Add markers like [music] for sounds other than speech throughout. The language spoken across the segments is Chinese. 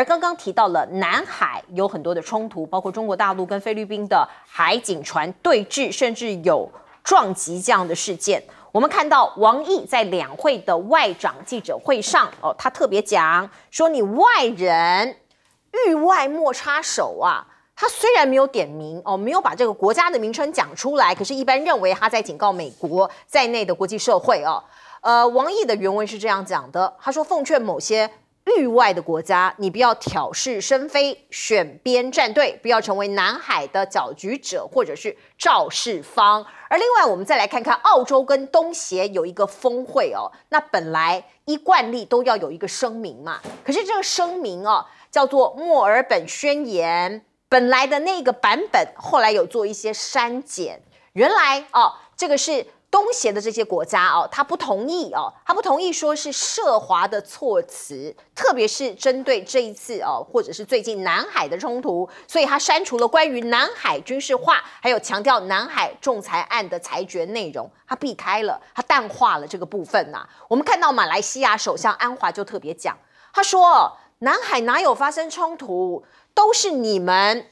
而刚刚提到了南海有很多的冲突，包括中国大陆跟菲律宾的海警船对峙，甚至有撞击这样的事件。我们看到王毅在两会的外长记者会上，哦，他特别讲说：“你外人域外莫插手啊。”他虽然没有点名哦，没有把这个国家的名称讲出来，可是，一般认为他在警告美国在内的国际社会哦。呃，王毅的原文是这样讲的，他说：“奉劝某些域外的国家，你不要挑事生非，选边站队，不要成为南海的搅局者或者是肇事方。”而另外，我们再来看看澳洲跟东协有一个峰会哦，那本来依惯例都要有一个声明嘛，可是这个声明哦，叫做墨尔本宣言。本来的那个版本，后来有做一些删减。原来哦，这个是东协的这些国家哦，他不同意哦，他不同意说是涉华的措辞，特别是针对这一次哦，或者是最近南海的冲突，所以他删除了关于南海军事化，还有强调南海仲裁案的裁决内容，他避开了，他淡化了这个部分呐。我们看到马来西亚首相安华就特别讲，他说南海哪有发生冲突？都是你们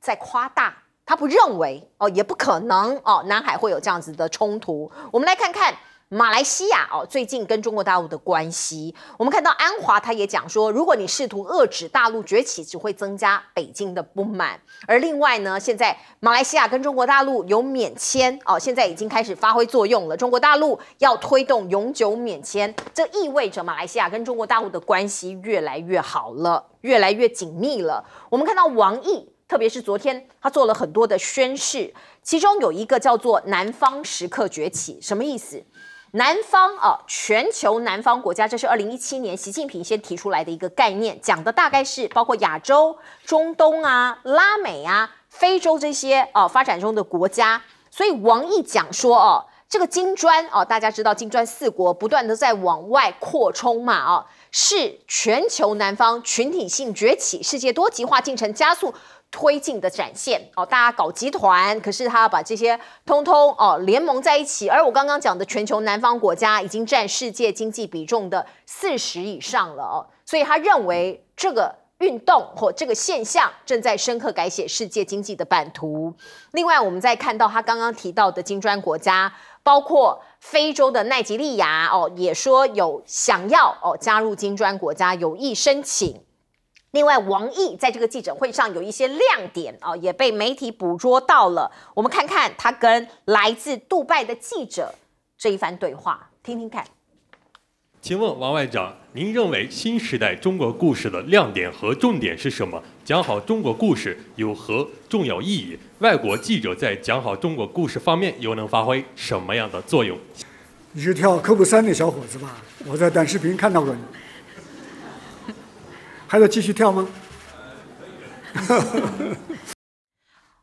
在夸大，他不认为哦，也不可能哦，南海会有这样子的冲突。我们来看看马来西亚哦，最近跟中国大陆的关系。我们看到安华他也讲说，如果你试图遏制大陆崛起，只会增加北京的不满。而另外呢，现在马来西亚跟中国大陆有免签哦，现在已经开始发挥作用了。中国大陆要推动永久免签，这意味着马来西亚跟中国大陆的关系越来越好了。越来越紧密了。我们看到王毅，特别是昨天他做了很多的宣誓，其中有一个叫做“南方时刻崛起”，什么意思？南方啊，全球南方国家，这是二零一七年习近平先提出来的一个概念，讲的大概是包括亚洲、中东啊、拉美啊、非洲这些哦发展中的国家。所以王毅讲说哦，这个金砖哦，大家知道金砖四国不断的在往外扩充嘛哦。是全球南方群体性崛起、世界多极化进程加速推进的展现哦。大家搞集团，可是他要把这些通通哦联盟在一起。而我刚刚讲的全球南方国家已经占世界经济比重的四十以上了哦。所以他认为这个运动或这个现象正在深刻改写世界经济的版图。另外，我们再看到他刚刚提到的金砖国家。包括非洲的奈及利亚哦，也说有想要哦加入金砖国家，有意申请。另外，王毅在这个记者会上有一些亮点啊，也被媒体捕捉到了。我们看看他跟来自杜拜的记者这一番对话，听听看。请问王外长，您认为新时代中国故事的亮点和重点是什么？讲好中国故事有何重要意义？外国记者在讲好中国故事方面又能发挥什么样的作用？你是跳科目三的小伙子吧？我在短视频看到过你，还要继续跳吗？[laughs]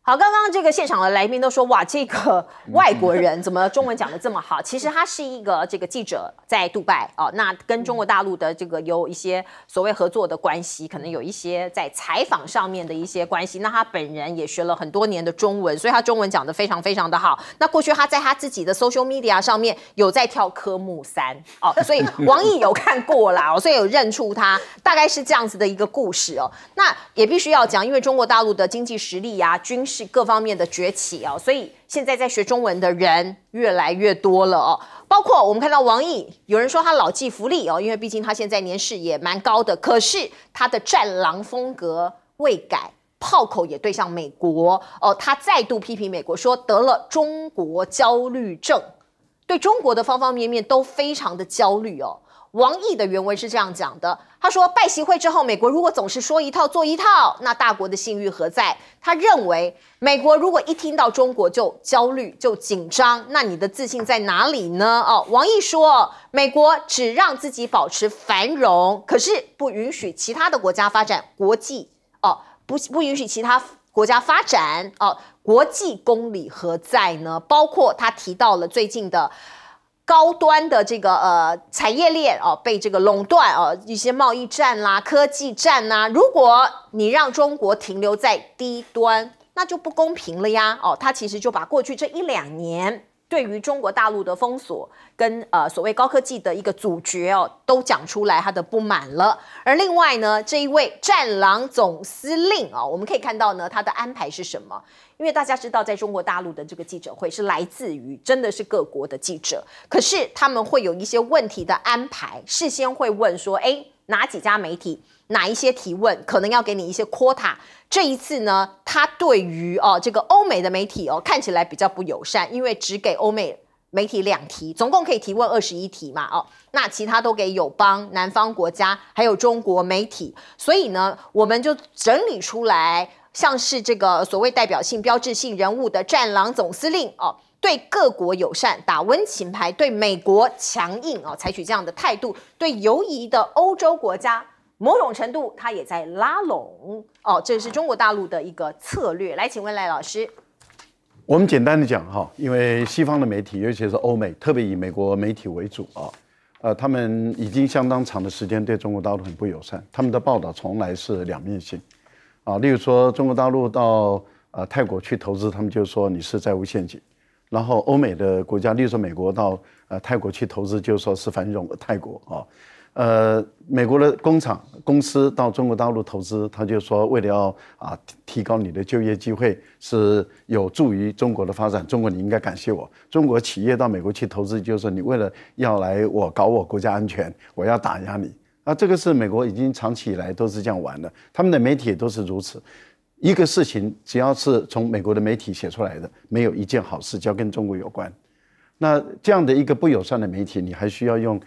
好，刚刚这个现场的来宾都说，哇，这个外国人怎么中文讲的这么好？其实他是一个这个记者，在杜拜哦，那跟中国大陆的这个有一些所谓合作的关系，可能有一些在采访上面的一些关系。那他本人也学了很多年的中文，所以他中文讲的非常非常的好。那过去他在他自己的 social media 上面有在跳科目三哦，所以王毅有看过啦，所以有认出他，大概是这样子的一个故事哦。那也必须要讲，因为中国大陆的经济实力呀，军事。是各方面的崛起哦，所以现在在学中文的人越来越多了哦。包括我们看到王毅，有人说他老骥伏枥哦，因为毕竟他现在年事也蛮高的，可是他的战狼风格未改，炮口也对向美国哦。他再度批评美国，说得了中国焦虑症，对中国的方方面面都非常的焦虑哦。王毅的原文是这样讲的：他说，拜习会之后，美国如果总是说一套做一套，那大国的信誉何在？他认为，美国如果一听到中国就焦虑、就紧张，那你的自信在哪里呢？哦，王毅说，美国只让自己保持繁荣，可是不允许其他的国家发展国际哦，不不允许其他国家发展哦，国际公理何在呢？包括他提到了最近的。高端的这个呃产业链哦被这个垄断哦一些贸易战啦科技战呐，如果你让中国停留在低端，那就不公平了呀哦，他其实就把过去这一两年对于中国大陆的封锁跟呃所谓高科技的一个阻绝哦，都讲出来他的不满了。而另外呢，这一位战狼总司令哦，我们可以看到呢，他的安排是什么？因为大家知道，在中国大陆的这个记者会是来自于真的是各国的记者，可是他们会有一些问题的安排，事先会问说，哎，哪几家媒体？哪一些提问可能要给你一些 quota？这一次呢，他对于哦这个欧美的媒体哦看起来比较不友善，因为只给欧美媒体两题，总共可以提问二十一题嘛哦，那其他都给友邦、南方国家还有中国媒体，所以呢，我们就整理出来，像是这个所谓代表性、标志性人物的战狼总司令哦，对各国友善，打温情牌，对美国强硬哦，采取这样的态度，对犹疑的欧洲国家。某种程度，它也在拉拢哦，这是中国大陆的一个策略。来，请问赖老师，我们简单的讲哈，因为西方的媒体，尤其是欧美，特别以美国媒体为主啊，呃，他们已经相当长的时间对中国大陆很不友善，他们的报道从来是两面性啊。例如说，中国大陆到呃泰国去投资，他们就说你是债务陷阱；然后欧美的国家，例如说美国到呃泰国去投资，就说是繁荣的泰国啊。呃，美国的工厂公司到中国大陆投资，他就说为了要啊提高你的就业机会，是有助于中国的发展。中国你应该感谢我。中国企业到美国去投资，就是说你为了要来我搞我国家安全，我要打压你。啊，这个是美国已经长期以来都是这样玩的，他们的媒体也都是如此。一个事情只要是从美国的媒体写出来的，没有一件好事就要跟中国有关。那这样的一个不友善的媒体，你还需要用？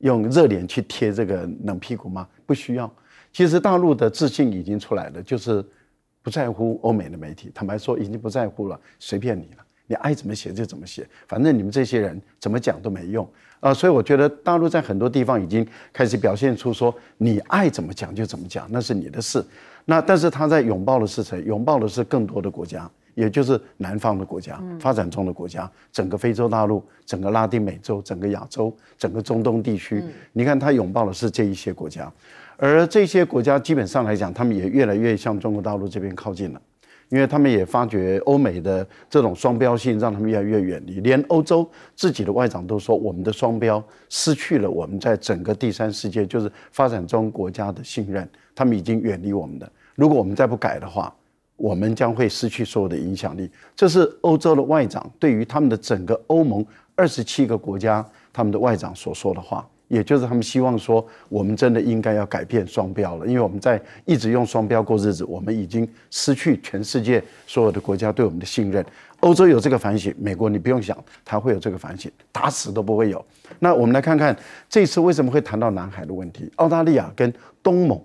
用热脸去贴这个冷屁股吗？不需要。其实大陆的自信已经出来了，就是不在乎欧美的媒体。坦白说，已经不在乎了，随便你了，你爱怎么写就怎么写，反正你们这些人怎么讲都没用啊。所以我觉得大陆在很多地方已经开始表现出说，你爱怎么讲就怎么讲，那是你的事。那但是他在拥抱的是谁？拥抱的是更多的国家。也就是南方的国家，发展中的国家，整个非洲大陆、整个拉丁美洲、整个亚洲、整个中东地区，你看他拥抱的是这一些国家，而这些国家基本上来讲，他们也越来越向中国大陆这边靠近了，因为他们也发觉欧美的这种双标性让他们越来越远离，连欧洲自己的外长都说，我们的双标失去了我们在整个第三世界，就是发展中国家的信任，他们已经远离我们的，如果我们再不改的话。我们将会失去所有的影响力，这是欧洲的外长对于他们的整个欧盟二十七个国家他们的外长所说的话，也就是他们希望说，我们真的应该要改变双标了，因为我们在一直用双标过日子，我们已经失去全世界所有的国家对我们的信任。欧洲有这个反省，美国你不用想，他会有这个反省，打死都不会有。那我们来看看这次为什么会谈到南海的问题？澳大利亚跟东盟，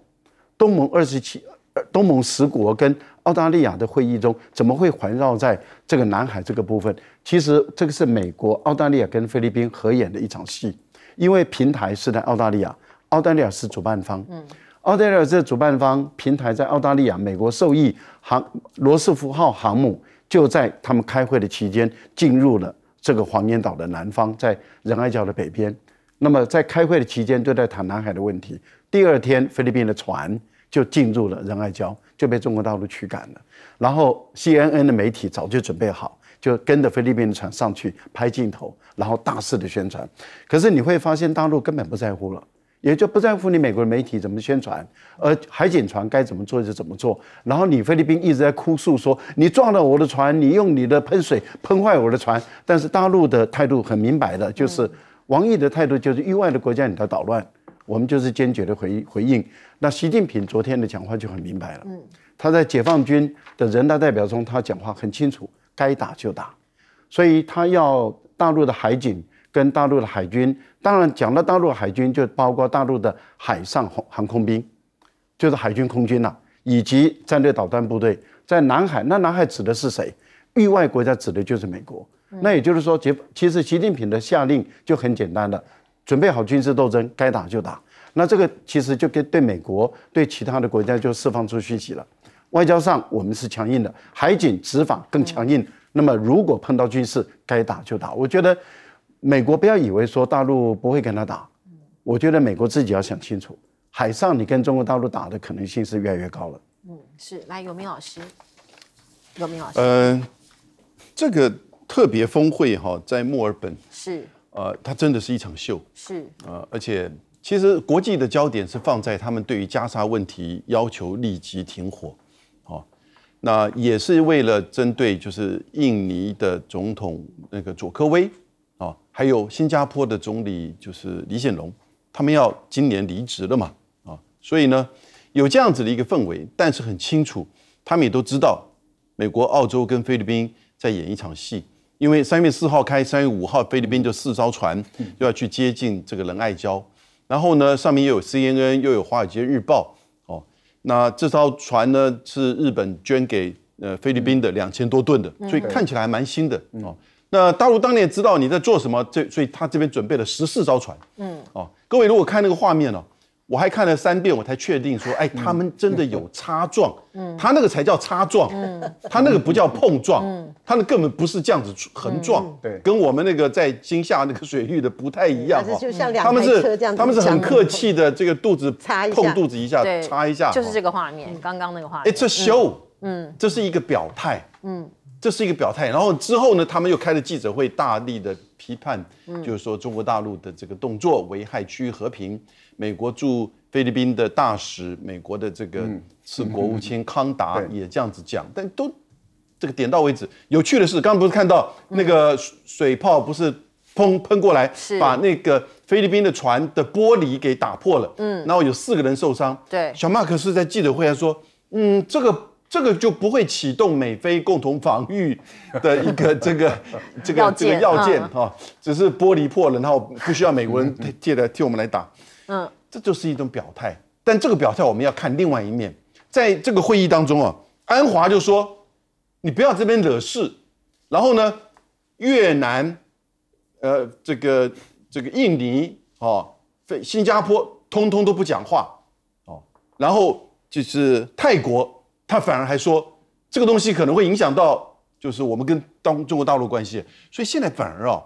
东盟二十七。东盟十国跟澳大利亚的会议中，怎么会环绕在这个南海这个部分？其实这个是美国、澳大利亚跟菲律宾合演的一场戏，因为平台是在澳大利亚，澳大利亚是主办方。嗯，澳大利亚是主办方，平台在澳大利亚，美国受益航罗斯福号航母就在他们开会的期间进入了这个黄岩岛的南方，在仁爱礁的北边。那么在开会的期间都在谈南海的问题。第二天，菲律宾的船。就进入了仁爱礁，就被中国大陆驱赶了。然后 CNN 的媒体早就准备好，就跟着菲律宾的船上去拍镜头，然后大肆的宣传。可是你会发现，大陆根本不在乎了，也就不在乎你美国的媒体怎么宣传，而海警船该怎么做就怎么做。然后你菲律宾一直在哭诉说，你撞了我的船，你用你的喷水喷坏我的船。但是大陆的态度很明白的，就是王毅的态度就是域外的国家你在捣乱。我们就是坚决的回回应。那习近平昨天的讲话就很明白了。他在解放军的人大代表中，他讲话很清楚，该打就打。所以他要大陆的海警跟大陆的海军，当然讲到大陆海军，就包括大陆的海上航航空兵，就是海军空军呐，以及战略导弹部队在南海。那南海指的是谁？域外国家指的就是美国。那也就是说，其其实习近平的下令就很简单的。准备好军事斗争，该打就打。那这个其实就跟对美国、对其他的国家就释放出讯息了。外交上我们是强硬的，海警执法更强硬。那么如果碰到军事，该打就打。我觉得美国不要以为说大陆不会跟他打，我觉得美国自己要想清楚，海上你跟中国大陆打的可能性是越来越高了。嗯，是。来，有明老师，有明老师。嗯，这个。特别峰会哈，在墨尔本，是呃，它真的是一场秀，是，呃，而且其实国际的焦点是放在他们对于加沙问题要求立即停火，哦，那也是为了针对就是印尼的总统那个佐科威，啊，还有新加坡的总理就是李显龙，他们要今年离职了嘛，啊，所以呢有这样子的一个氛围，但是很清楚，他们也都知道，美国、澳洲跟菲律宾在演一场戏。因为三月四号开，三月五号菲律宾就四艘船就要去接近这个仁爱礁，然后呢，上面又有 CNN 又有华尔街日报哦。那这艘船呢是日本捐给呃菲律宾的两千多吨的，所以看起来还蛮新的哦。那大陆当年知道你在做什么，这所以他这边准备了十四艘船。嗯哦，各位如果看那个画面哦。我还看了三遍，我才确定说，哎，他们真的有擦撞，[laughs] 嗯，他那个才叫擦撞，嗯，他那个不叫碰撞，嗯，他那根本不是这样子横撞，对，跟我们那个在金厦那个水域的不太一样，就像两台车这样，他们是很客气的，这个肚子 [laughs] 擦一下，碰肚子一下，擦一下，就是这个画面，刚刚那个画面，It's a show，嗯，这是一个表态，嗯，这是一个表态，然后之后呢，他们又开了记者会，大力的批判，就是说中国大陆的这个动作危害区域和平。美国驻菲律宾的大使，美国的这个是国务卿康达 [laughs] 也这样子讲，但都这个点到为止。有趣的是，刚刚不是看到那个水炮不是砰喷过来，把那个菲律宾的船的玻璃给打破了，嗯，然后有四个人受伤。对，小马可是在记者会上说，嗯，这个这个就不会启动美菲共同防御的一个 [laughs] 这个这个这个要件哈，只是玻璃破了，然后不需要美国人 [laughs] 借来替我们来打。嗯，这就是一种表态，但这个表态我们要看另外一面。在这个会议当中啊，安华就说：“你不要这边惹事。”然后呢，越南、呃，这个这个印尼哦，新加坡通通都不讲话哦。然后就是泰国，他反而还说这个东西可能会影响到，就是我们跟当中国大陆关系。所以现在反而啊，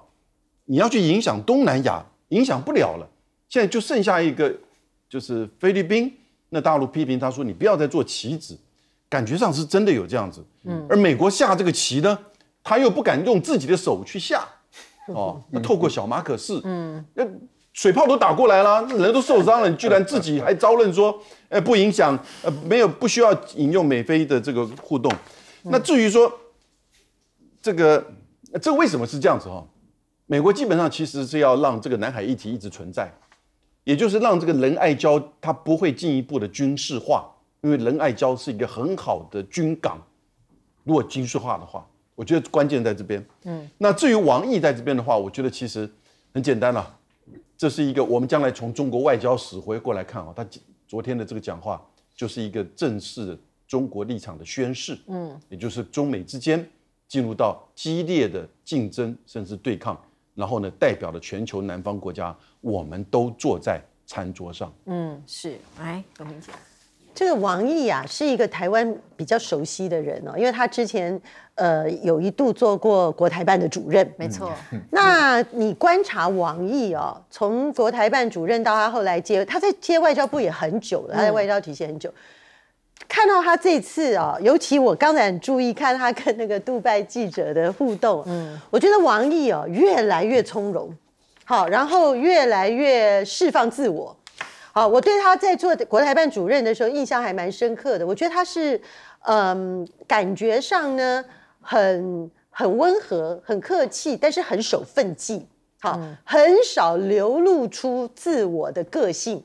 你要去影响东南亚，影响不了了。现在就剩下一个，就是菲律宾。那大陆批评他说：“你不要再做棋子。”感觉上是真的有这样子。嗯。而美国下这个棋呢，他又不敢用自己的手去下。[laughs] 哦。那透过小马可士。嗯。那水炮都打过来了，人都受伤了，你居然自己还招认说：“呃，不影响，呃，没有，不需要引用美菲的这个互动。”那至于说这个，这为什么是这样子哈？美国基本上其实是要让这个南海议题一直存在。也就是让这个仁爱礁它不会进一步的军事化，因为仁爱礁是一个很好的军港。如果军事化的话，我觉得关键在这边。嗯，那至于王毅在这边的话，我觉得其实很简单了。这是一个我们将来从中国外交史回过来看啊，他昨天的这个讲话就是一个正式的中国立场的宣示。嗯，也就是中美之间进入到激烈的竞争甚至对抗。然后呢，代表了全球南方国家，我们都坐在餐桌上。嗯，是，哎，董明姐，这个王毅啊，是一个台湾比较熟悉的人哦，因为他之前呃有一度做过国台办的主任，没错。那你观察王毅哦，从国台办主任到他后来接，他在接外交部也很久了，他在外交体系很久。看到他这次啊，尤其我刚才很注意看他跟那个杜拜记者的互动，嗯，我觉得王毅哦越来越从容，好，然后越来越释放自我，好，我对他在做国台办主任的时候印象还蛮深刻的，我觉得他是，嗯，感觉上呢很很温和、很客气，但是很守分际，好，很少流露出自我的个性，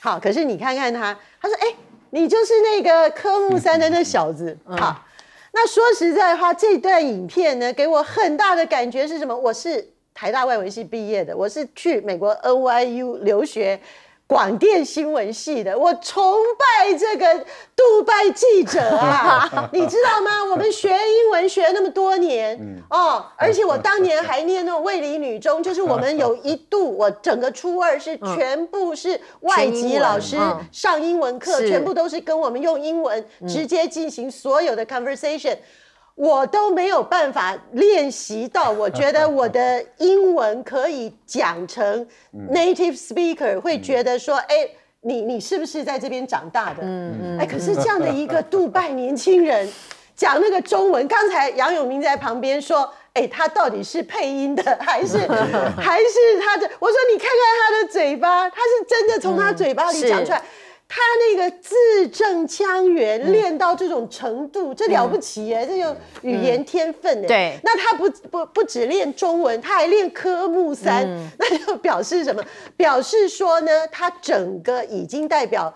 好，可是你看看他，他说，哎。你就是那个科目三的那小子，好。那说实在话，这段影片呢，给我很大的感觉是什么？我是台大外文系毕业的，我是去美国 NYU 留学。广电新闻系的，我崇拜这个杜拜记者啊，[laughs] 你知道吗？我们学英文学那么多年哦，而且我当年还念那种卫理女中，就是我们有一度，我整个初二是全部是外籍老师上英文课，全部都是跟我们用英文直接进行所有的 conversation。我都没有办法练习到，我觉得我的英文可以讲成 native speaker，会觉得说，哎，你你是不是在这边长大的？嗯嗯。哎，可是这样的一个杜拜年轻人 [laughs] 讲那个中文，刚才杨永明在旁边说，哎，他到底是配音的还是 [laughs] 还是他的？我说你看看他的嘴巴，他是真的从他嘴巴里讲出来。他那个字正腔圆练到这种程度，这了不起耶！这有语言天分哎。对，那他不不不只练中文，他还练科目三，那就表示什么？表示说呢，他整个已经代表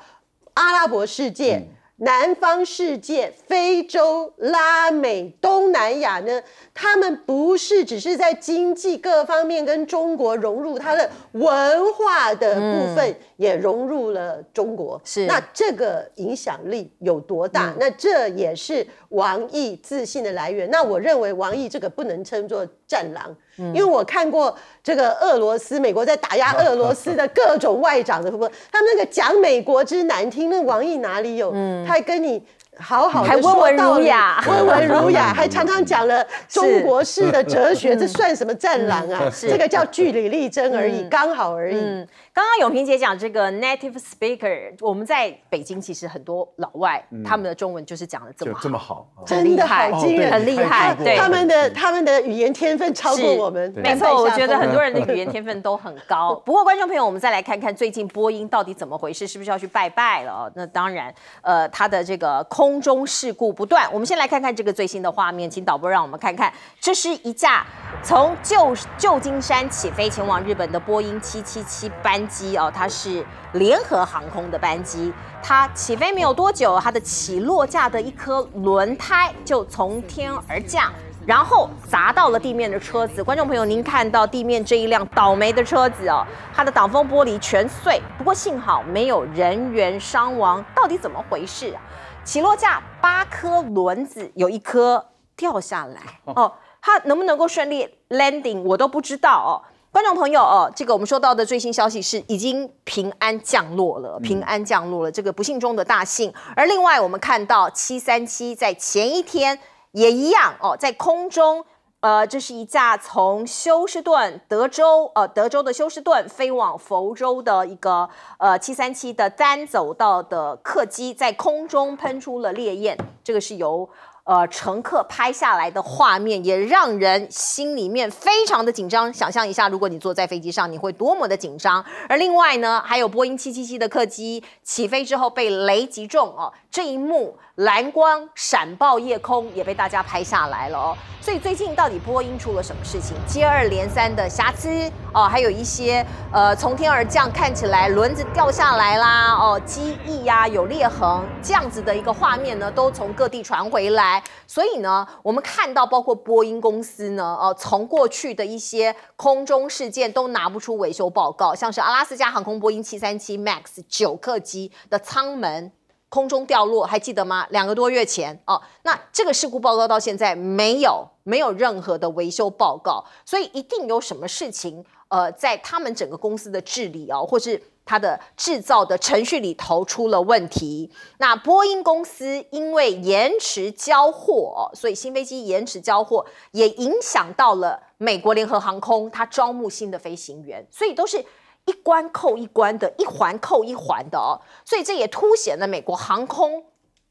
阿拉伯世界。南方世界、非洲、拉美、东南亚呢？他们不是只是在经济各方面跟中国融入，它的文化的部分也融入了中国。是，那这个影响力有多大？那这也是王毅自信的来源。那我认为王毅这个不能称作战狼。因为我看过这个俄罗斯，美国在打压俄罗斯的各种外长的，不，[laughs] 他们那个讲美国之难听，那王毅哪里有？他还跟你。好好的 [laughs] 温文儒雅，温文儒雅，还常常讲了中国式的哲学，这算什么战狼啊？这个叫据理力争而已，刚好而已。刚刚永平姐讲这个 native speaker，我们在北京其实很多老外，他们的中文就是讲的这么这么好，真的好惊人，很厉害。对，他们的他们的语言天分超过我们。没错，我觉得很多人的语言天分都很高。[laughs] 不过观众朋友，我们再来看看最近播音到底怎么回事，是不是要去拜拜了？那当然，呃，他的这个空。空中事故不断，我们先来看看这个最新的画面，请导播让我们看看，这是一架从旧旧金山起飞前往日本的波音七七七班机哦，它是联合航空的班机，它起飞没有多久，它的起落架的一颗轮胎就从天而降。然后砸到了地面的车子，观众朋友，您看到地面这一辆倒霉的车子哦，它的挡风玻璃全碎，不过幸好没有人员伤亡，到底怎么回事啊？起落架八颗轮子有一颗掉下来哦，它能不能够顺利 landing 我都不知道哦。观众朋友哦，这个我们收到的最新消息是已经平安降落了，平安降落了，这个不幸中的大幸。而另外我们看到七三七在前一天也一样哦，在空中。呃，这是一架从休斯顿，德州，呃，德州的休斯顿飞往佛州的一个呃七三七的单走道的客机，在空中喷出了烈焰，这个是由。呃，乘客拍下来的画面也让人心里面非常的紧张。想象一下，如果你坐在飞机上，你会多么的紧张。而另外呢，还有波音七七七的客机起飞之后被雷击中哦，这一幕蓝光闪爆夜空也被大家拍下来了哦。所以最近到底波音出了什么事情？接二连三的瑕疵哦，还有一些呃从天而降，看起来轮子掉下来啦哦，机翼呀有裂痕这样子的一个画面呢，都从各地传回来。所以呢，我们看到包括波音公司呢，呃，从过去的一些空中事件都拿不出维修报告，像是阿拉斯加航空波音七三七 MAX 九客机的舱门空中掉落，还记得吗？两个多月前哦，那这个事故报告到现在没有，没有任何的维修报告，所以一定有什么事情，呃，在他们整个公司的治理哦，或是。它的制造的程序里头出了问题，那波音公司因为延迟交货，所以新飞机延迟交货也影响到了美国联合航空，它招募新的飞行员，所以都是一关扣一关的，一环扣一环的哦，所以这也凸显了美国航空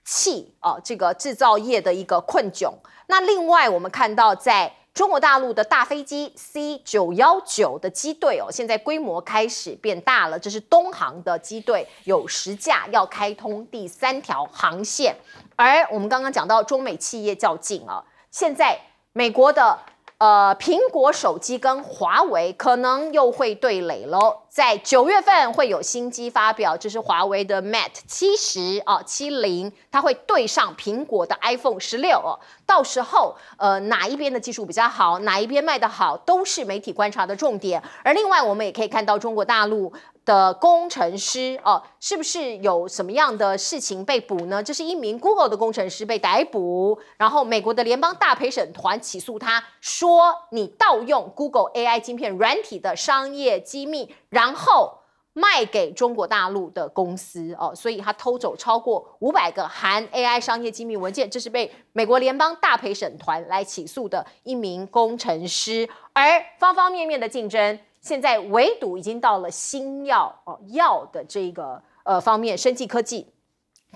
器啊这个制造业的一个困窘。那另外我们看到在。中国大陆的大飞机 C 九幺九的机队哦，现在规模开始变大了。这是东航的机队，有十架要开通第三条航线。而我们刚刚讲到中美企业较劲啊，现在美国的。呃，苹果手机跟华为可能又会对垒喽。在九月份会有新机发表，这是华为的 Mate 七十啊七零，它会对上苹果的 iPhone 十六哦。到时候，呃，哪一边的技术比较好，哪一边卖得好，都是媒体观察的重点。而另外，我们也可以看到中国大陆。的工程师哦，是不是有什么样的事情被捕呢？这是一名 Google 的工程师被逮捕，然后美国的联邦大陪审团起诉他，说你盗用 Google AI 晶片软体的商业机密，然后卖给中国大陆的公司哦，所以他偷走超过五百个含 AI 商业机密文件，这是被美国联邦大陪审团来起诉的一名工程师，而方方面面的竞争。现在围堵已经到了新药哦药的这个呃方面，生技科技、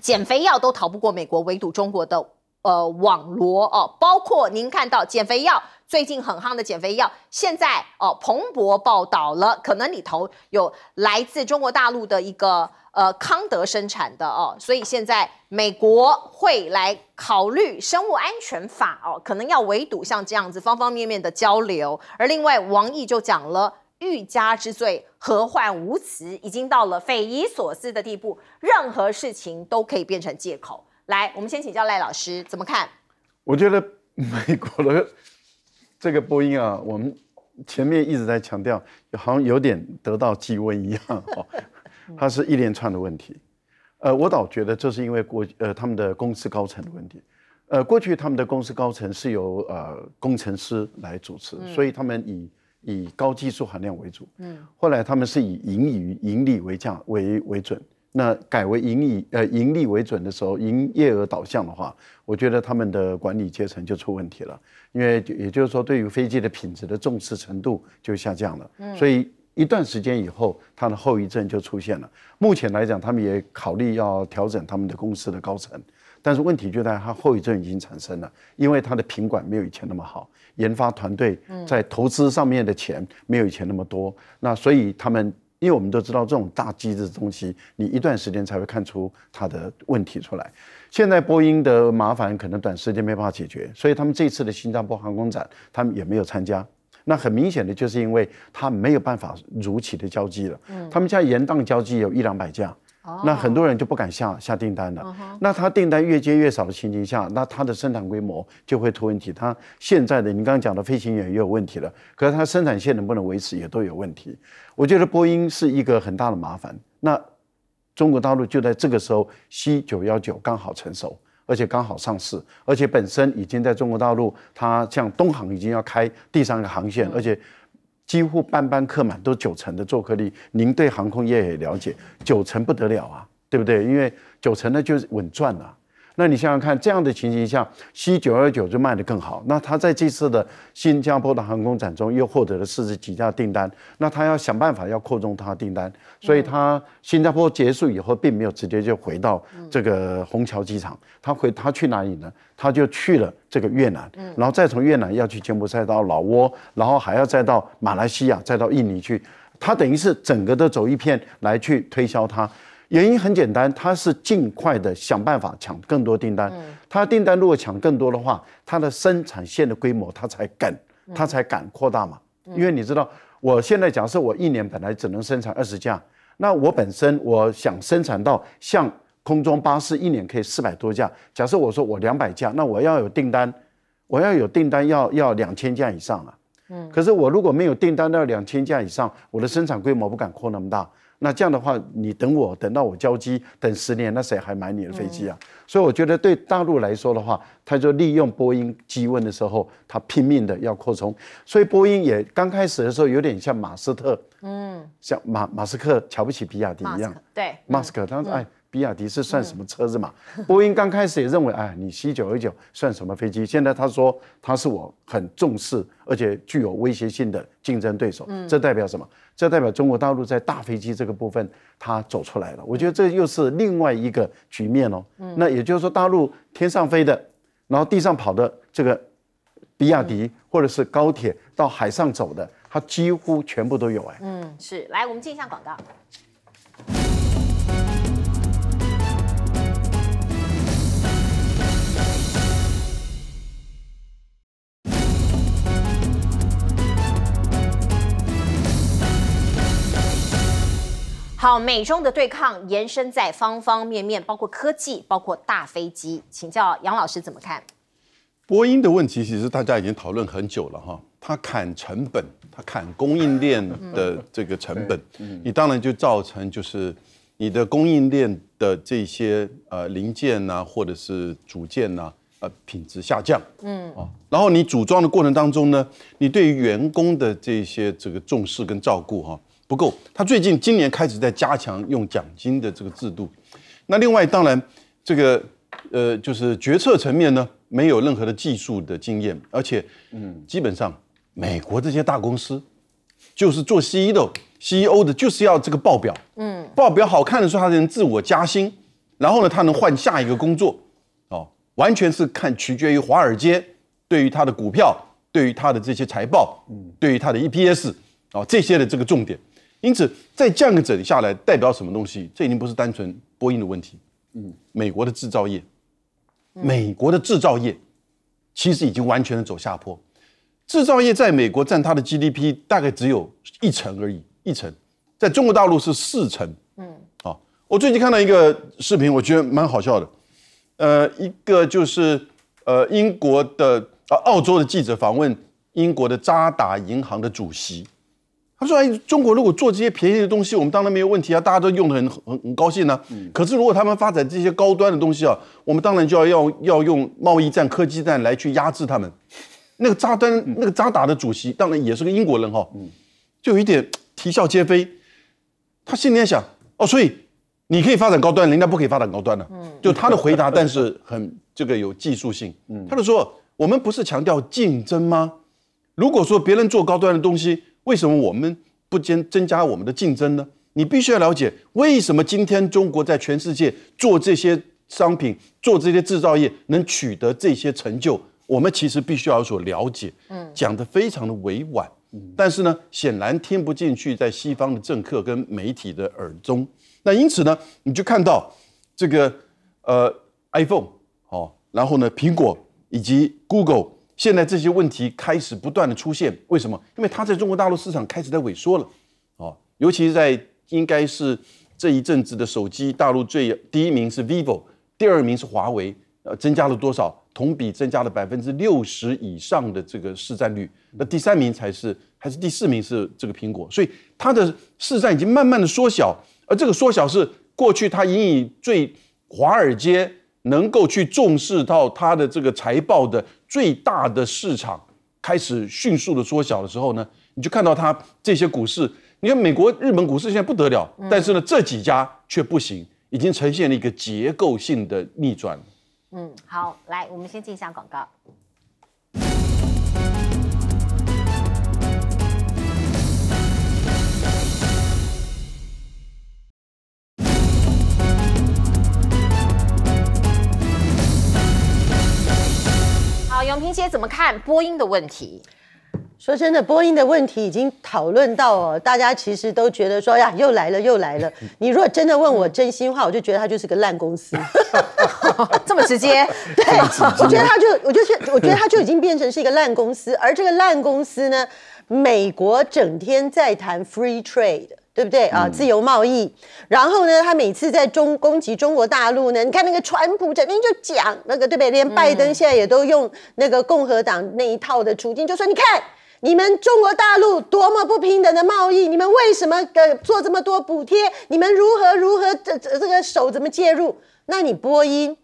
减肥药都逃不过美国围堵中国的呃网罗哦，包括您看到减肥药最近很夯的减肥药，现在哦，彭博报道了，可能里头有来自中国大陆的一个呃康德生产的哦，所以现在美国会来考虑生物安全法哦，可能要围堵像这样子方方面面的交流。而另外，王毅就讲了，欲加之罪，何患无辞，已经到了匪夷所思的地步，任何事情都可以变成借口。来，我们先请教赖老师怎么看？我觉得美国的。这个波音啊，我们前面一直在强调，好像有点得到鸡瘟一样哦，[laughs] 它是一连串的问题。呃，我倒觉得这是因为过呃他们的公司高层的问题。呃，过去他们的公司高层是由呃工程师来主持，所以他们以以高技术含量为主。嗯。后来他们是以盈余盈利为价为为准。那改为盈利呃盈利为准的时候，营业额导向的话，我觉得他们的管理阶层就出问题了，因为也就是说，对于飞机的品质的重视程度就下降了。嗯，所以一段时间以后，它的后遗症就出现了。目前来讲，他们也考虑要调整他们的公司的高层，但是问题就在它后遗症已经产生了，因为它的品管没有以前那么好，研发团队在投资上面的钱没有以前那么多，那所以他们。因为我们都知道，这种大机制的东西，你一段时间才会看出它的问题出来。现在波音的麻烦可能短时间没办法解决，所以他们这次的新加坡航空展，他们也没有参加。那很明显的就是因为它没有办法如期的交机了。嗯，他们现在延宕交机有一两百架。那很多人就不敢下下订单了。那他订单越接越少的情形下，那他的生产规模就会出问题。他现在的你刚刚讲的飞行员也有问题了，可是他生产线能不能维持也都有问题。我觉得波音是一个很大的麻烦。那中国大陆就在这个时候，C 九幺九刚好成熟，而且刚好上市，而且本身已经在中国大陆，它像东航已经要开第三个航线，而且。几乎班班客满，都九成的做客率。您对航空业也了解，九成不得了啊，对不对？因为九成呢就是稳赚了。那你想想看，这样的情形下，C 九二九就卖得更好。那他在这次的新加坡的航空展中又获得了四十几架订单，那他要想办法要扩充他的订单，所以他新加坡结束以后，并没有直接就回到这个虹桥机场，他回他去哪里呢？他就去了这个越南，然后再从越南要去柬埔寨到老挝，然后还要再到马来西亚，再到印尼去，他等于是整个的走一片来去推销它。原因很简单，他是尽快的想办法抢更多订单。他订单如果抢更多的话，他的生产线的规模他才敢，他才敢扩大嘛。因为你知道，我现在假设我一年本来只能生产二十架，那我本身我想生产到像空中巴士一年可以四百多架。假设我说我两百架，那我要有订单，我要有订单要要两千架以上啊。嗯。可是我如果没有订单到两千架以上，我的生产规模不敢扩那么大。那这样的话，你等我等到我交机，等十年，那谁还买你的飞机啊？所以我觉得对大陆来说的话，他就利用波音机问的时候，他拼命的要扩充。所以波音也刚开始的时候有点像马斯特，嗯，像马马斯克瞧不起比亚迪一样，对，马斯克当时哎。比亚迪是算什么车子嘛？波音刚开始也认为，哎，你 C 九二九算什么飞机？现在他说他是我很重视而且具有威胁性的竞争对手。这代表什么？这代表中国大陆在大飞机这个部分它走出来了。我觉得这又是另外一个局面哦。那也就是说，大陆天上飞的，然后地上跑的这个比亚迪或者是高铁到海上走的，它几乎全部都有哎。嗯，是。来，我们进一下广告。好，美中的对抗延伸在方方面面，包括科技，包括大飞机。请教杨老师怎么看？波音的问题其实大家已经讨论很久了哈，它砍成本，它砍供应链的这个成本，你当然就造成就是你的供应链的这些呃零件呐，或者是组件呐，呃品质下降，嗯啊，然后你组装的过程当中呢，你对于员工的这些这个重视跟照顾哈。不够，他最近今年开始在加强用奖金的这个制度。那另外，当然这个呃，就是决策层面呢，没有任何的技术的经验，而且嗯，基本上美国这些大公司就是做 CEO CEO 的就是要这个报表，嗯，报表好看的时候，他能自我加薪，然后呢，他能换下一个工作，哦，完全是看取决于华尔街对于他的股票对于他的这些财报，对于他的 EPS 啊这些的这个重点。因此，在这样一整下来，代表什么东西？这已经不是单纯波音的问题。嗯，美国的制造业，美国的制造业其实已经完全的走下坡。制造业在美国占它的 GDP 大概只有一成而已，一成，在中国大陆是四成。嗯，好，我最近看到一个视频，我觉得蛮好笑的。呃，一个就是呃英国的啊澳洲的记者访问英国的渣打银行的主席。他说：“哎，中国如果做这些便宜的东西，我们当然没有问题啊，大家都用的很很很高兴呢。可是如果他们发展这些高端的东西啊，我们当然就要要要用贸易战、科技战来去压制他们。那个扎丹、那个扎达的主席，当然也是个英国人哈，就有一点啼笑皆非。他心里在想：哦，所以你可以发展高端，人家不可以发展高端了。就他的回答，但是很这个有技术性。他就说：我们不是强调竞争吗？如果说别人做高端的东西，为什么我们不增增加我们的竞争呢？你必须要了解为什么今天中国在全世界做这些商品、做这些制造业能取得这些成就，我们其实必须要有所了解。嗯，讲得非常的委婉，但是呢，显然听不进去在西方的政客跟媒体的耳中。那因此呢，你就看到这个呃 iPhone 哦，然后呢，苹果以及 Google。现在这些问题开始不断的出现，为什么？因为它在中国大陆市场开始在萎缩了，哦，尤其是在应该是这一阵子的手机，大陆最第一名是 vivo，第二名是华为，呃，增加了多少？同比增加了百分之六十以上的这个市占率，那第三名才是还是第四名是这个苹果，所以它的市占已经慢慢的缩小，而这个缩小是过去它引以最华尔街。能够去重视到它的这个财报的最大的市场开始迅速的缩小的时候呢，你就看到它这些股市，你看美国、日本股市现在不得了，但是呢这几家却不行，已经呈现了一个结构性的逆转。嗯，好，来，我们先进一下广告。永平姐怎么看播音的问题？说真的，播音的问题已经讨论到哦，大家其实都觉得说呀，又来了，又来了。你如果真的问我真心话，我就觉得它就是个烂公司，[laughs] 这么直接。对，我觉得它就，我就是，我觉得它就已经变成是一个烂公司。而这个烂公司呢，美国整天在谈 free trade。对不对啊？自由贸易，然后呢，他每次在中攻击中国大陆呢，你看那个川普整天就讲那个，对不对？连拜登现在也都用那个共和党那一套的处境，就说你看你们中国大陆多么不平等的贸易，你们为什么呃做这么多补贴？你们如何如何这这这个手怎么介入？那你波音，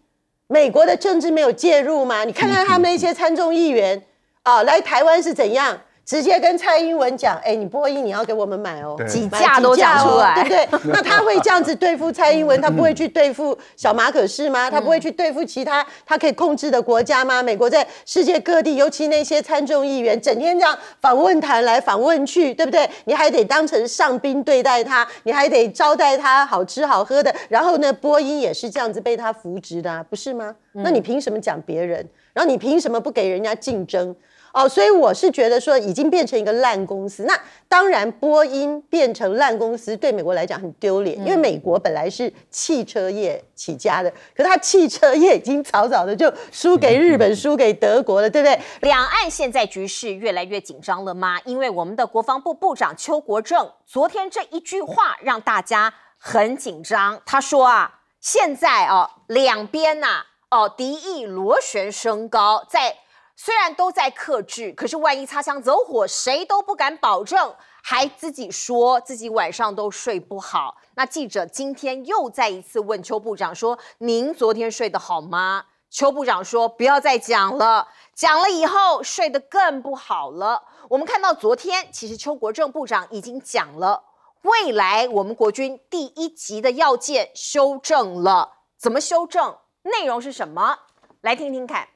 美国的政治没有介入吗？你看看他们那些参众议员啊，来台湾是怎样？直接跟蔡英文讲，哎，你波音你要给我们买哦，几架都讲出来，对不对？[laughs] 那他会这样子对付蔡英文，他不会去对付小马可是吗？他不会去对付其他他可以控制的国家吗？美国在世界各地，尤其那些参众议员，整天这样访问团来访问去，对不对？你还得当成上宾对待他，你还得招待他好吃好喝的。然后呢，波音也是这样子被他扶植的，啊不是吗？那你凭什么讲别人？然后你凭什么不给人家竞争？哦，所以我是觉得说已经变成一个烂公司。那当然，波音变成烂公司对美国来讲很丢脸，因为美国本来是汽车业起家的，可是它汽车业已经早早的就输给日本、输给德国了，对不对？两岸现在局势越来越紧张了吗？因为我们的国防部部长邱国正昨天这一句话让大家很紧张。他说啊，现在哦两边呐哦敌意螺旋升高，在。虽然都在克制，可是万一擦枪走火，谁都不敢保证。还自己说自己晚上都睡不好。那记者今天又再一次问邱部长说：“您昨天睡得好吗？”邱部长说：“不要再讲了，讲了以后睡得更不好了。”我们看到昨天，其实邱国正部长已经讲了，未来我们国军第一级的要件修正了，怎么修正？内容是什么？来听听看。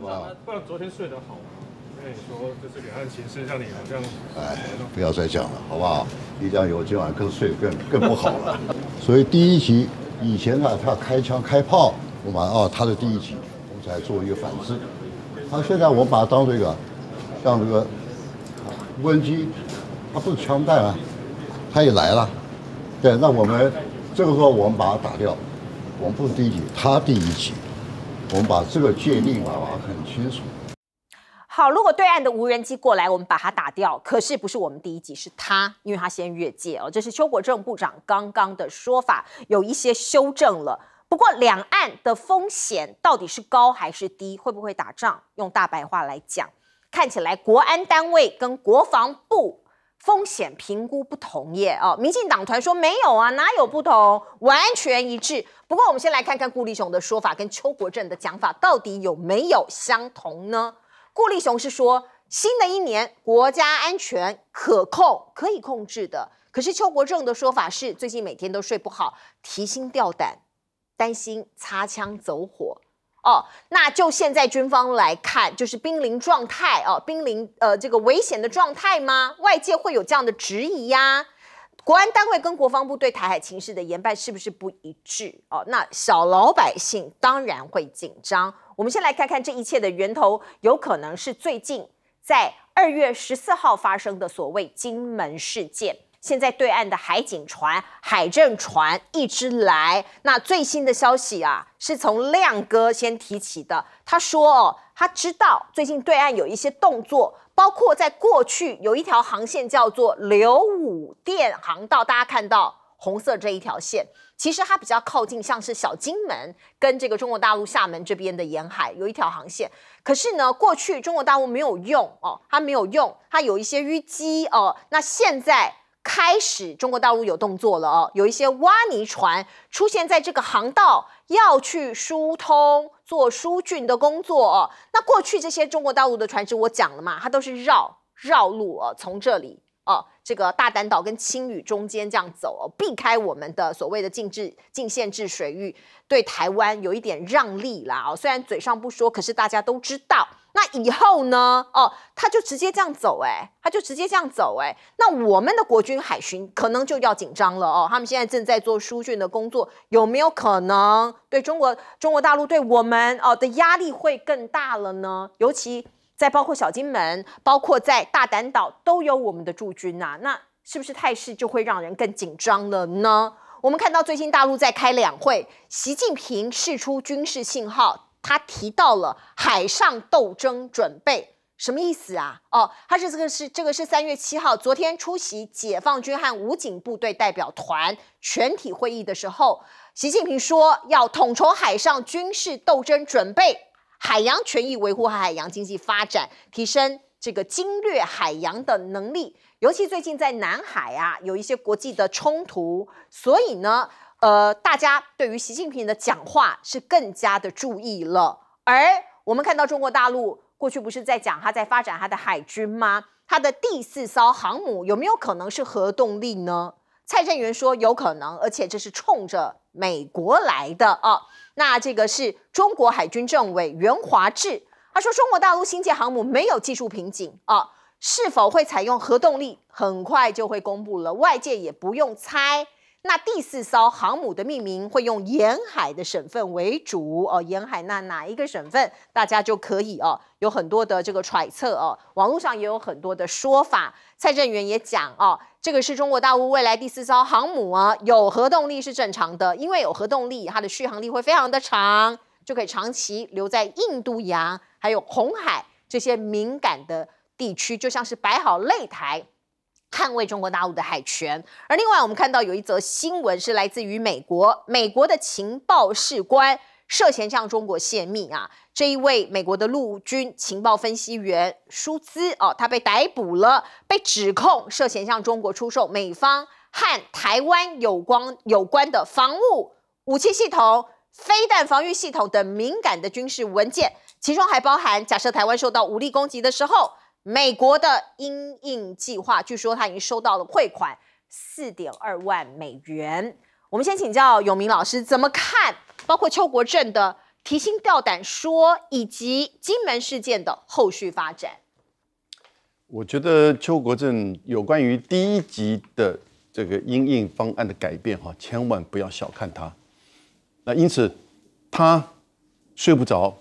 不好？不然昨天睡得好吗？跟你说，这是两岸情势，让你好像……哎，不要再讲了，好不好？你讲有今晚更睡更更不好了。[laughs] 所以第一集以前呢，他开枪开炮，我们哦，他的第一集，我们才做一个反制。他现在我们把它当做一个像这个无人机，它不是枪弹啊，它也来了。对，那我们这个时候我们把它打掉，我们不是第一集，它第一级，我们把这个界定把它很清楚。好，如果对岸的无人机过来，我们把它打掉。可是不是我们第一级，是他，因为他先越界哦。这是邱国正部长刚刚的说法，有一些修正了。不过两岸的风险到底是高还是低？会不会打仗？用大白话来讲，看起来国安单位跟国防部风险评估不同耶。哦，民进党团说没有啊，哪有不同？完全一致。不过我们先来看看顾立雄的说法跟邱国正的讲法到底有没有相同呢？顾立雄是说，新的一年国家安全可控，可以控制的。可是邱国正的说法是，最近每天都睡不好，提心吊胆，担心擦枪走火。哦，那就现在军方来看，就是濒临状态哦，濒临呃这个危险的状态吗？外界会有这样的质疑呀。国安单位跟国防部对台海情势的研判是不是不一致？哦，那小老百姓当然会紧张。我们先来看看这一切的源头，有可能是最近在二月十四号发生的所谓金门事件。现在对岸的海警船、海政船一直来。那最新的消息啊，是从亮哥先提起的。他说哦，他知道最近对岸有一些动作，包括在过去有一条航线叫做刘武电航道，大家看到红色这一条线。其实它比较靠近，像是小金门跟这个中国大陆厦门这边的沿海有一条航线。可是呢，过去中国大陆没有用哦，它没有用，它有一些淤积哦。那现在开始中国大陆有动作了哦，有一些挖泥船出现在这个航道，要去疏通做疏浚的工作哦。那过去这些中国大陆的船只，我讲了嘛，它都是绕绕路哦，从这里。哦，这个大胆岛跟青屿中间这样走哦，避开我们的所谓的禁制、禁限制水域，对台湾有一点让利啦哦。虽然嘴上不说，可是大家都知道。那以后呢？哦，他就直接这样走，哎，他就直接这样走，哎。那我们的国军海巡可能就要紧张了哦。他们现在正在做疏浚的工作，有没有可能对中国、中国大陆对我们哦的压力会更大了呢？尤其。在包括小金门，包括在大胆岛都有我们的驻军呐，那是不是态势就会让人更紧张了呢？我们看到最近大陆在开两会，习近平释出军事信号，他提到了海上斗争准备，什么意思啊？哦，他是这个是这个是三月七号，昨天出席解放军和武警部队代表团全体会议的时候，习近平说要统筹海上军事斗争准备。海洋权益维护海洋经济发展，提升这个经略海洋的能力。尤其最近在南海啊，有一些国际的冲突，所以呢，呃，大家对于习近平的讲话是更加的注意了。而我们看到中国大陆过去不是在讲他在发展他的海军吗？他的第四艘航母有没有可能是核动力呢？蔡正元说有可能，而且这是冲着美国来的啊。那这个是中国海军政委袁华志，他说中国大陆新建航母没有技术瓶颈啊，是否会采用核动力，很快就会公布了，外界也不用猜。那第四艘航母的命名会用沿海的省份为主哦，沿海那哪一个省份，大家就可以哦，有很多的这个揣测哦，网络上也有很多的说法。蔡正元也讲哦，这个是中国大陆未来第四艘航母啊，有核动力是正常的，因为有核动力，它的续航力会非常的长，就可以长期留在印度洋还有红海这些敏感的地区，就像是摆好擂台。捍卫中国大陆的海权，而另外我们看到有一则新闻是来自于美国，美国的情报士官涉嫌向中国泄密啊，这一位美国的陆军情报分析员舒兹哦，他被逮捕了，被指控涉嫌向中国出售美方和台湾有关有关的防务武器系统、飞弹防御系统等敏感的军事文件，其中还包含假设台湾受到武力攻击的时候。美国的因应计划，据说他已经收到了汇款四点二万美元。我们先请教永明老师怎么看，包括邱国正的提心吊胆说，以及金门事件的后续发展。我觉得邱国正有关于第一集的这个因应方案的改变，哈，千万不要小看他。那因此他睡不着，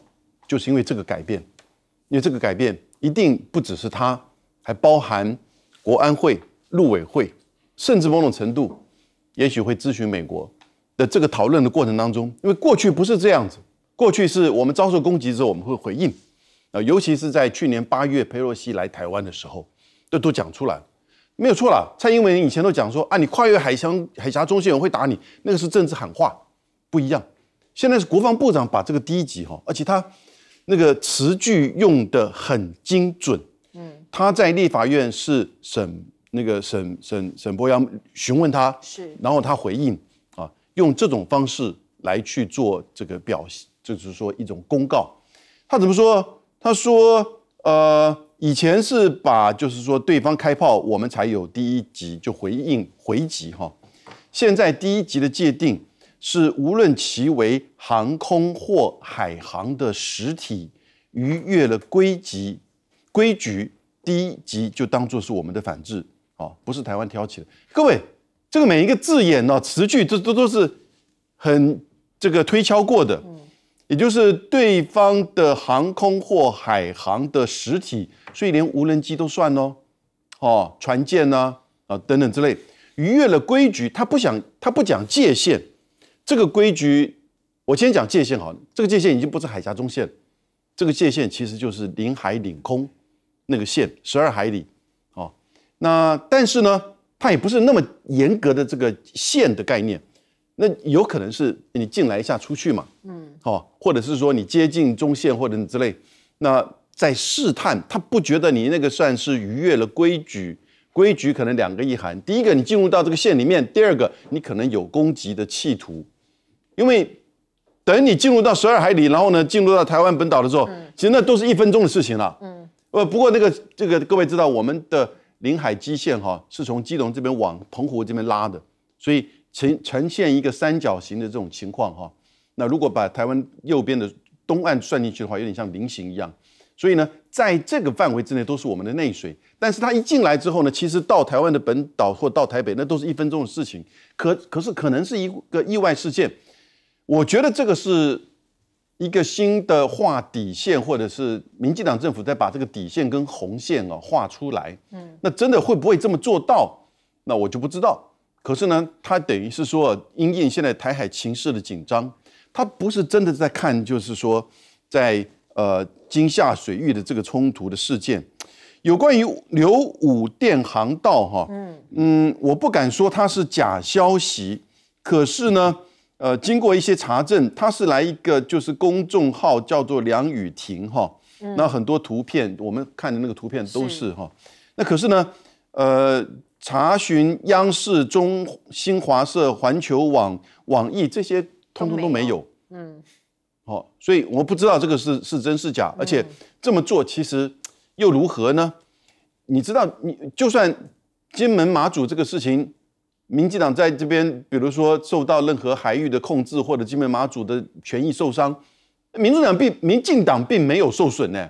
就是因为这个改变，因为这个改变。一定不只是他，还包含国安会、陆委会，甚至某种程度，也许会咨询美国的这个讨论的过程当中，因为过去不是这样子，过去是我们遭受攻击之后我们会回应，啊，尤其是在去年八月佩洛西来台湾的时候，这都讲出来，没有错了。蔡英文以前都讲说啊，你跨越海峡海峡中线我会打你，那个是政治喊话，不一样。现在是国防部长把这个第一集哈，而且他那个词句用的很精准。嗯，他在立法院是审那个沈沈沈博阳询问他，是，然后他回应啊，用这种方式来去做这个表，就是说一种公告。他怎么说？他说，呃，以前是把就是说对方开炮，我们才有第一集就回应回击哈。现在第一集的界定。是无论其为航空或海航的实体逾越了规矩，规矩第一级就当做是我们的反制，哦，不是台湾挑起的。各位，这个每一个字眼呢，词句这都都是很这个推敲过的，也就是对方的航空或海航的实体，所以连无人机都算哦，哦，船舰呢，啊等等之类，逾越了规矩，他不想他不讲界限。这个规矩，我先讲界限好了。这个界限已经不是海峡中线，这个界限其实就是领海领空那个线，十二海里。哦，那但是呢，它也不是那么严格的这个线的概念。那有可能是你进来一下出去嘛，嗯，哦，或者是说你接近中线或者之类。那在试探，他不觉得你那个算是逾越了规矩。规矩可能两个意涵：第一个，你进入到这个线里面；第二个，你可能有攻击的企图。因为等你进入到十二海里，然后呢，进入到台湾本岛的时候，其实那都是一分钟的事情了。嗯，呃，不过那个这个各位知道，我们的领海基线哈是从基隆这边往澎湖这边拉的，所以呈呈现一个三角形的这种情况哈。那如果把台湾右边的东岸算进去的话，有点像菱形一样。所以呢，在这个范围之内都是我们的内水，但是它一进来之后呢，其实到台湾的本岛或到台北，那都是一分钟的事情。可可是可能是一个意外事件，我觉得这个是一个新的画底线，或者是民进党政府在把这个底线跟红线啊画出来。嗯，那真的会不会这么做到？那我就不知道。可是呢，它等于是说，因应现在台海情势的紧张，它不是真的在看，就是说在。呃，金厦水域的这个冲突的事件，有关于刘武电航道哈，嗯。嗯，我不敢说它是假消息，可是呢，呃，经过一些查证，它是来一个就是公众号叫做梁雨婷哈，那很多图片我们看的那个图片都是哈，那可是呢，呃，查询央视、中新华社、环球网、网易这些通通都没有，嗯。哦，所以我不知道这个是是真是假，而且这么做其实又如何呢？你知道，你就算金门马祖这个事情，民进党在这边，比如说受到任何海域的控制，或者金门马祖的权益受伤，民主党并民进党并没有受损呢，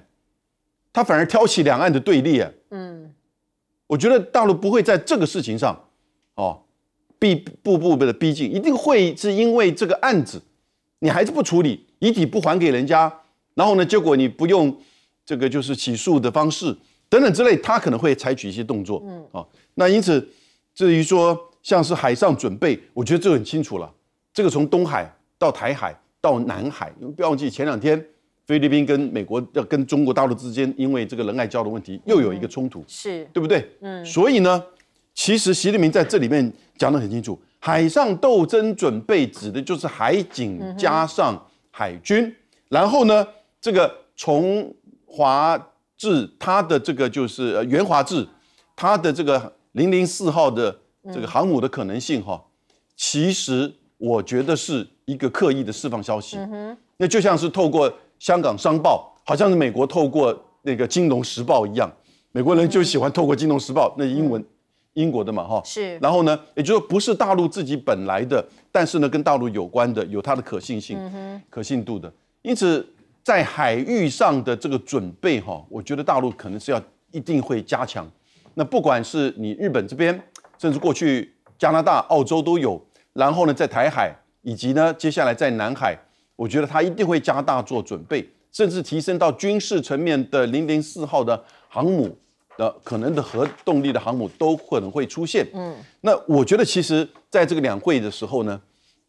他反而挑起两岸的对立。嗯，我觉得大陆不会在这个事情上，哦，逼步步的逼近，一定会是因为这个案子，你还是不处理。遗体不还给人家，然后呢？结果你不用这个就是起诉的方式等等之类，他可能会采取一些动作。嗯，啊，那因此至于说像是海上准备，我觉得这很清楚了。这个从东海到台海到南海，不要忘记前两天菲律宾跟美国要跟中国大陆之间因为这个仁爱礁的问题又有一个冲突，是对不对？嗯，所以呢，其实习近平在这里面讲得很清楚，海上斗争准备指的就是海警加上。海军，然后呢，这个从华至它的这个就是呃元华至它的这个零零四号的这个航母的可能性哈，其实我觉得是一个刻意的释放消息，那就像是透过香港商报，好像是美国透过那个金融时报一样，美国人就喜欢透过金融时报那英文。英国的嘛，哈，是，然后呢，也就是说不是大陆自己本来的，但是呢，跟大陆有关的，有它的可信性、可信度的。因此，在海域上的这个准备，哈，我觉得大陆可能是要一定会加强。那不管是你日本这边，甚至过去加拿大、澳洲都有，然后呢，在台海以及呢，接下来在南海，我觉得它一定会加大做准备。甚至提升到军事层面的零零四号的航母的可能的核动力的航母都可能会出现。嗯，那我觉得其实在这个两会的时候呢，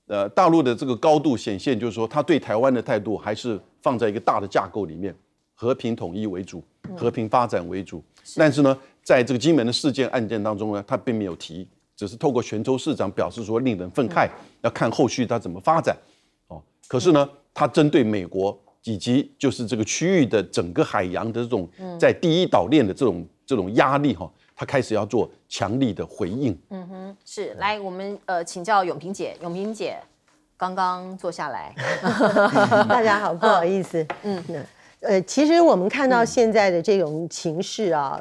呃，大陆的这个高度显现，就是说他对台湾的态度还是放在一个大的架构里面，和平统一为主，和平发展为主。但是呢，在这个金门的事件案件当中呢，他并没有提，只是透过泉州市长表示说令人愤慨，要看后续他怎么发展。哦，可是呢，他针对美国以及就是这个区域的整个海洋的这种在第一岛链的这种这种压力哈，他开始要做强力的回应。嗯哼，是来我们呃请教永平姐，永平姐刚刚坐下来，[laughs] 大家好，不好意思，嗯，呃，其实我们看到现在的这种情势啊。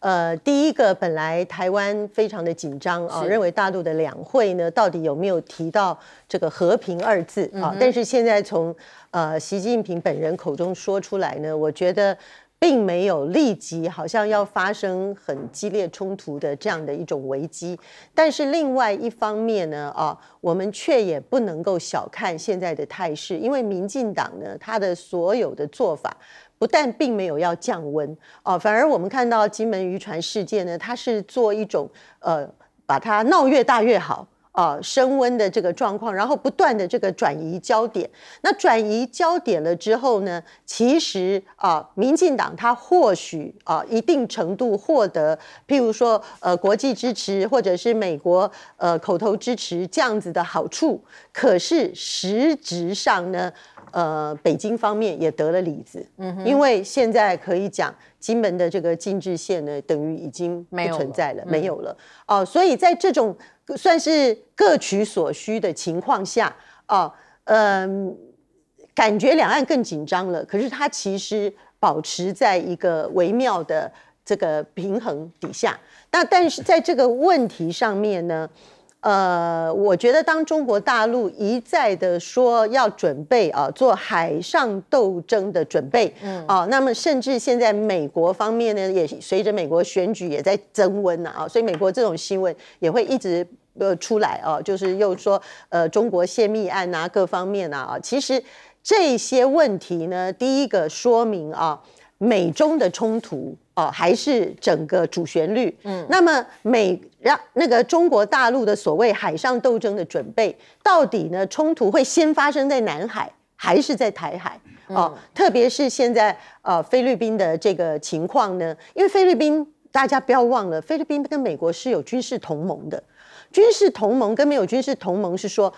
呃，第一个本来台湾非常的紧张啊，认为大陆的两会呢到底有没有提到这个和平二字啊？但是现在从呃习近平本人口中说出来呢，我觉得并没有立即好像要发生很激烈冲突的这样的一种危机。但是另外一方面呢，啊，我们却也不能够小看现在的态势，因为民进党呢，他的所有的做法。不但并没有要降温哦，反而我们看到金门渔船事件呢，它是做一种呃，把它闹越大越好啊，升温的这个状况，然后不断的这个转移焦点。那转移焦点了之后呢，其实啊，民进党它或许啊一定程度获得，譬如说呃国际支持或者是美国呃口头支持这样子的好处，可是实质上呢？呃，北京方面也得了里子，嗯，因为现在可以讲金门的这个禁制线呢，等于已经不存在了，没有了哦，所以在这种算是各取所需的情况下，哦，嗯，感觉两岸更紧张了，可是它其实保持在一个微妙的这个平衡底下，那但是在这个问题上面呢？呃，我觉得当中国大陆一再的说要准备啊做海上斗争的准备，嗯，啊，那么甚至现在美国方面呢，也随着美国选举也在增温呐，啊，所以美国这种新闻也会一直呃出来啊，就是又说呃中国泄密案啊各方面啊，啊，其实这些问题呢，第一个说明啊。美中的冲突哦，还是整个主旋律。嗯，那么美让那个中国大陆的所谓海上斗争的准备，到底呢冲突会先发生在南海还是在台海？哦，特别是现在呃菲律宾的这个情况呢，因为菲律宾大家不要忘了，菲律宾跟美国是有军事同盟的，军事同盟跟没有军事同盟是说。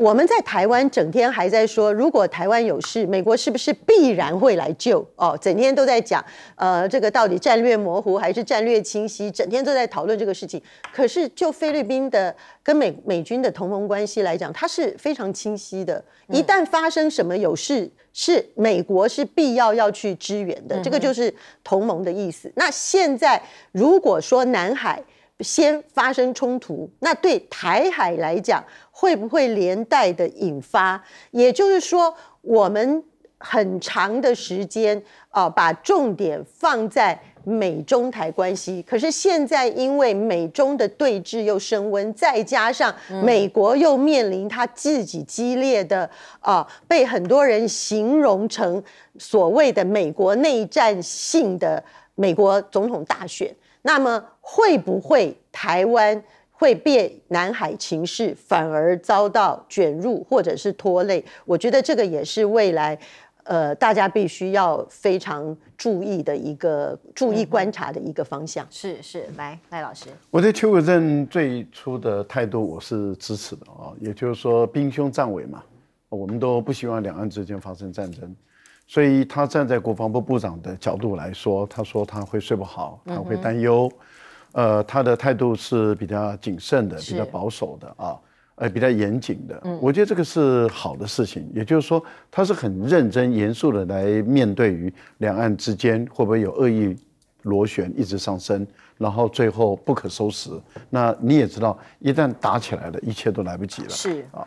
我们在台湾整天还在说，如果台湾有事，美国是不是必然会来救？哦，整天都在讲，呃，这个到底战略模糊还是战略清晰？整天都在讨论这个事情。可是就菲律宾的跟美美军的同盟关系来讲，它是非常清晰的。一旦发生什么有事，是美国是必要要去支援的，这个就是同盟的意思。那现在如果说南海，先发生冲突，那对台海来讲会不会连带的引发？也就是说，我们很长的时间啊，把重点放在美中台关系，可是现在因为美中的对峙又升温，再加上美国又面临他自己激烈的啊，被很多人形容成所谓的美国内战性的美国总统大选。那么会不会台湾会被南海情势反而遭到卷入或者是拖累？我觉得这个也是未来，呃，大家必须要非常注意的一个注意观察的一个方向。是是，来赖老师，我对邱伟正最初的态度我是支持的啊，也就是说兵凶战危嘛，我们都不希望两岸之间发生战争。所以他站在国防部部长的角度来说，他说他会睡不好，他会担忧，呃，他的态度是比较谨慎的，比较保守的啊，呃，比较严谨的。我觉得这个是好的事情，也就是说他是很认真严肃的来面对于两岸之间会不会有恶意螺旋一直上升，然后最后不可收拾。那你也知道，一旦打起来了，一切都来不及了。是啊。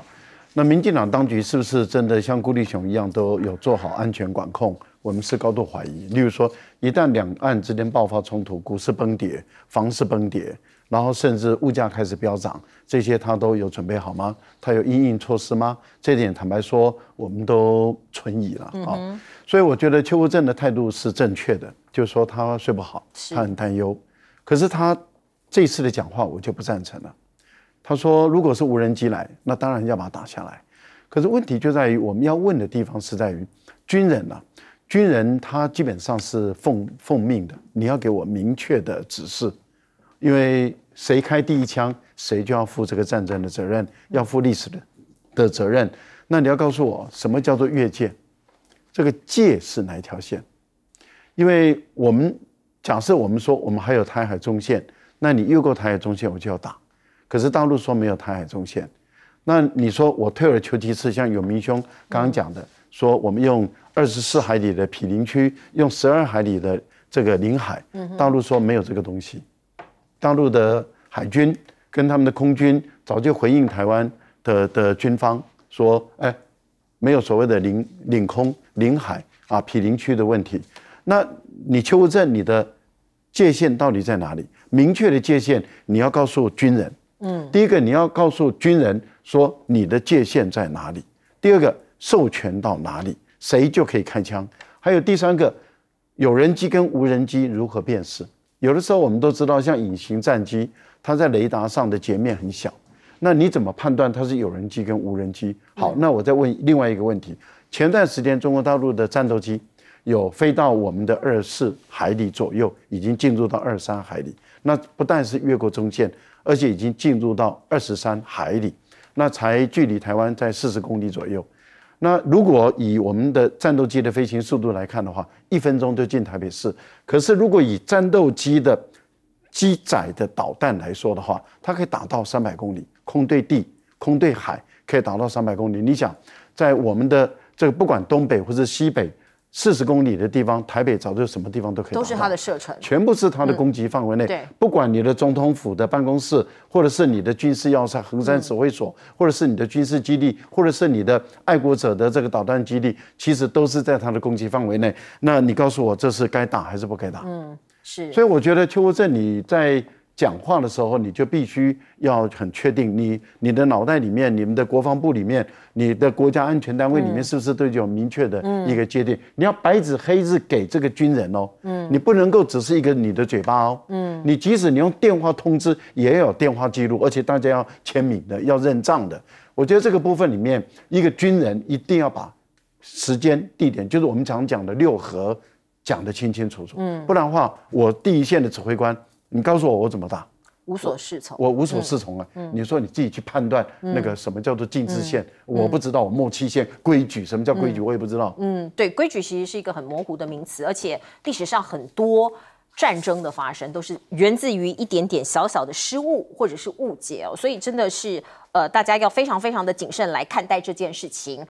那民进党当局是不是真的像顾立雄一样都有做好安全管控？我们是高度怀疑。例如说，一旦两岸之间爆发冲突，股市崩跌，房市崩跌，然后甚至物价开始飙涨，这些他都有准备好吗？他有应应措施吗？这点坦白说，我们都存疑了啊。所以我觉得邱国正的态度是正确的，就是说他睡不好，他很担忧。可是他这次的讲话我就不赞成了。他说，如果是无人机来，那当然要把它打下来。可是问题就在于，我们要问的地方是在于军人呢？军人他基本上是奉奉命的，你要给我明确的指示，因为。谁开第一枪，谁就要负这个战争的责任，要负历史的的责任。那你要告诉我，什么叫做越界？这个界是哪一条线？因为我们假设我们说我们还有台海中线，那你越过台海中线，我就要打。可是大陆说没有台海中线，那你说我退而求其次，像永明兄刚刚讲的，说我们用二十四海里的毗邻区，用十二海里的这个领海，大陆说没有这个东西。大陆的海军跟他们的空军早就回应台湾的的军方说：“哎，没有所谓的领领空、领海啊、毗邻区的问题。那你邱国正，你的界限到底在哪里？明确的界限，你要告诉军人。嗯，第一个你要告诉军人说你的界限在哪里。第二个授权到哪里，谁就可以开枪。还有第三个，有人机跟无人机如何辨识？”有的时候我们都知道，像隐形战机，它在雷达上的截面很小，那你怎么判断它是有人机跟无人机？好，那我再问另外一个问题：前段时间中国大陆的战斗机有飞到我们的二四海里左右，已经进入到二三海里，那不但是越过中线，而且已经进入到二十三海里，那才距离台湾在四十公里左右。那如果以我们的战斗机的飞行速度来看的话，一分钟就进台北市。可是如果以战斗机的机载的导弹来说的话，它可以打到三百公里，空对地、空对海，可以打到三百公里。你想，在我们的这个不管东北或者西北。四十公里的地方，台北早就什么地方都可以，都是它的射程，全部是他的攻击范围内。对，不管你的总统府的办公室，或者是你的军事要塞横山指挥所，或者是你的军事基地，或者是你的爱国者的这个导弹基地，其实都是在他的攻击范围内。那你告诉我，这是该打还是不该打？嗯，是。所以我觉得邱国正你在。讲话的时候，你就必须要很确定，你你的脑袋里面、你们的国防部里面、你的国家安全单位里面，是不是都有明确的一个界定？你要白纸黑字给这个军人哦，嗯，你不能够只是一个你的嘴巴哦，嗯，你即使你用电话通知，也要有电话记录，而且大家要签名的，要认账的。我觉得这个部分里面，一个军人一定要把时间、地点，就是我们常讲的六合，讲得清清楚楚，嗯，不然的话，我第一线的指挥官。你告诉我我怎么打？无所适从。我无所适从啊！你说你自己去判断那个什么叫做禁制线，我不知道。我默契线规矩，什么叫规矩？我也不知道。嗯，对，规矩其实是一个很模糊的名词，而且历史上很多战争的发生都是源自于一点点小小的失误或者是误解哦，所以真的是呃，大家要非常非常的谨慎来看待这件事情。